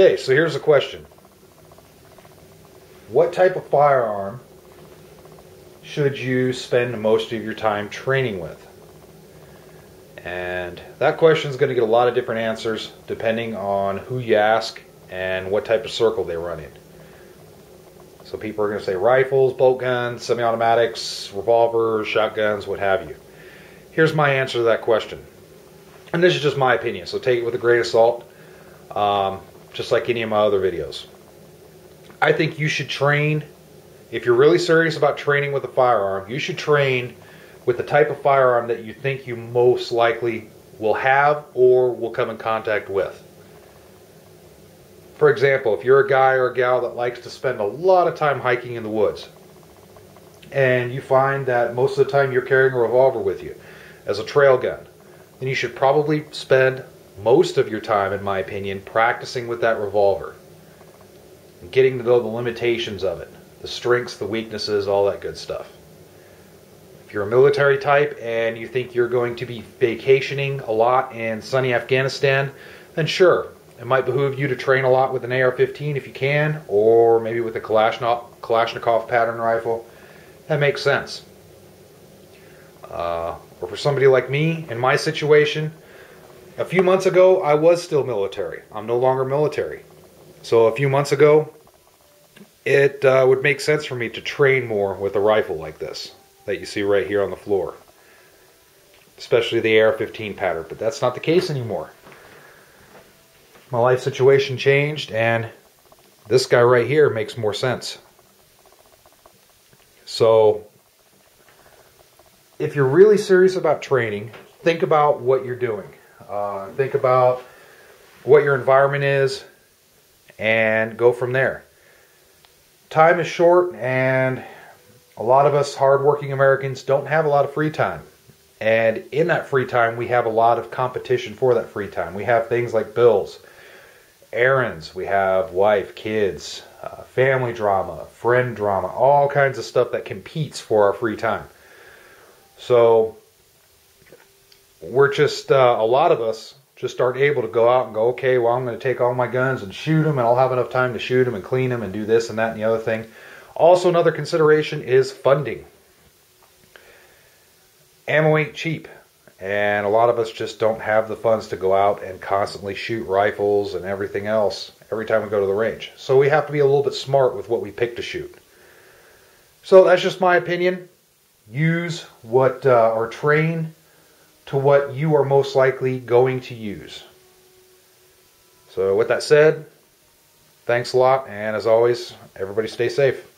Okay, so here's a question. What type of firearm should you spend most of your time training with? And that question is going to get a lot of different answers depending on who you ask and what type of circle they run in. So people are going to say rifles, bolt guns, semi-automatics, revolvers, shotguns, what have you. Here's my answer to that question. And this is just my opinion, so take it with a grain of salt, um, just like any of my other videos. I think you should train, if you're really serious about training with a firearm, you should train with the type of firearm that you think you most likely will have or will come in contact with. For example, if you're a guy or a gal that likes to spend a lot of time hiking in the woods, and you find that most of the time you're carrying a revolver with you as a trail gun, then you should probably spend most of your time, in my opinion, practicing with that revolver. Getting to know the limitations of it, the strengths, the weaknesses, all that good stuff. If you're a military type and you think you're going to be vacationing a lot in sunny Afghanistan, then sure, it might behoove you to train a lot with an AR-15 if you can, or maybe with a Kalashnikov pattern rifle. That makes sense. Uh, or for somebody like me, in my situation, a few months ago, I was still military. I'm no longer military. So a few months ago, it uh, would make sense for me to train more with a rifle like this that you see right here on the floor. Especially the AR-15 pattern, but that's not the case anymore my life situation changed, and this guy right here makes more sense. So, if you're really serious about training, think about what you're doing. Uh, think about what your environment is, and go from there. Time is short, and a lot of us hardworking Americans don't have a lot of free time. And in that free time, we have a lot of competition for that free time. We have things like bills errands, we have wife, kids, uh, family drama, friend drama, all kinds of stuff that competes for our free time. So we're just, uh, a lot of us just aren't able to go out and go, okay, well, I'm going to take all my guns and shoot them, and I'll have enough time to shoot them and clean them and do this and that and the other thing. Also, another consideration is funding. Ammo ain't cheap. And a lot of us just don't have the funds to go out and constantly shoot rifles and everything else every time we go to the range. So we have to be a little bit smart with what we pick to shoot. So that's just my opinion. Use what, uh, or train to what you are most likely going to use. So with that said, thanks a lot. And as always, everybody stay safe.